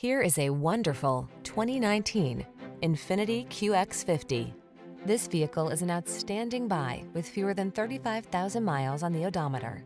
Here is a wonderful 2019 Infiniti QX50. This vehicle is an outstanding buy with fewer than 35,000 miles on the odometer.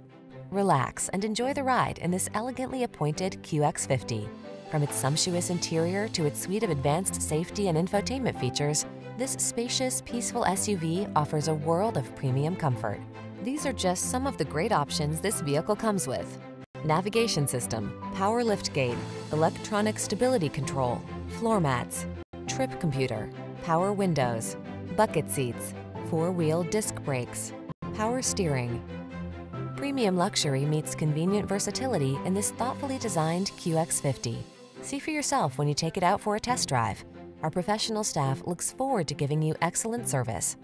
Relax and enjoy the ride in this elegantly appointed QX50. From its sumptuous interior to its suite of advanced safety and infotainment features, this spacious, peaceful SUV offers a world of premium comfort. These are just some of the great options this vehicle comes with. Navigation system, power liftgate, electronic stability control, floor mats, trip computer, power windows, bucket seats, four-wheel disc brakes, power steering. Premium luxury meets convenient versatility in this thoughtfully designed QX50. See for yourself when you take it out for a test drive. Our professional staff looks forward to giving you excellent service.